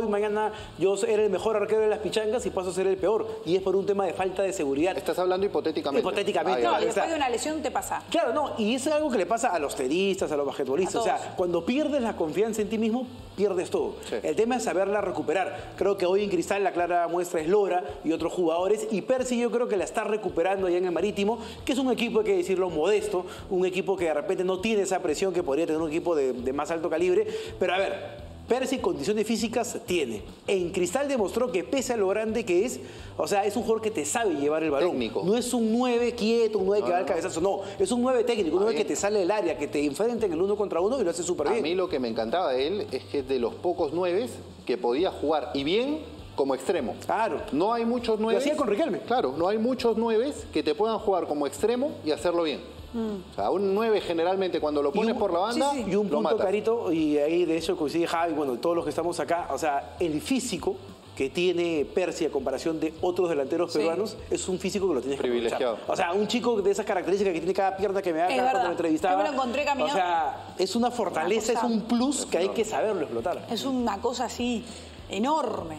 hoy, mañana yo era el mejor arquero de las pichangas y paso a ser el peor. Y es por un tema de falta de seguridad. Estás hablando hipotéticamente. Hipotéticamente. No, sea, después de una lesión te pasa. Claro, no, y eso es algo que le pasa a los tenistas, a los basquetbolistas. A O sea, cuando pierdes la confianza en ti mismo, pierdes todo. Sí. El tema es saberla recuperar. Creo que hoy en Cristal la clara muestra es Lora y otros jugadores. Y Percy yo creo que la está recuperando allá en el Marítimo, que es un equipo, hay que decirlo, modesto. Un equipo que de repente no tiene esa presión que podría tener un equipo de, de más alto calibre. Pero a ver, Percy condiciones físicas tiene. En Cristal demostró que pese a lo grande que es, o sea, es un jugador que te sabe llevar el balón. Técnico. No es un 9 quieto, un 9 que va al cabezazo, no. Es un 9 técnico, un Ah, 9 que te sale del área, que te enfrenta en el uno contra uno y lo hace súper A bien. mí lo que me encantaba de él es que es de los pocos nueves que podía jugar y bien como extremo. Claro. No hay muchos Lo nueve. hacía con Riquelme. Claro, no hay muchos nueves que te puedan jugar como extremo y hacerlo bien. O sea, un 9 generalmente cuando lo pones un- por la banda, Y un lo punto, matas. Carito, y ahí de hecho coincide Javi, bueno, todos los que estamos acá, o sea, el físico que tiene Percy a comparación de otros delanteros Sí. peruanos es un físico que lo tienes Privilegiado. O sea, un chico de esas características que tiene cada pierna que me da cuando lo entrevistaba. Yo me lo encontré caminando. O sea, es una fortaleza, Una cosa- es un plus que hay que saberlo explotar. Es una cosa así enorme.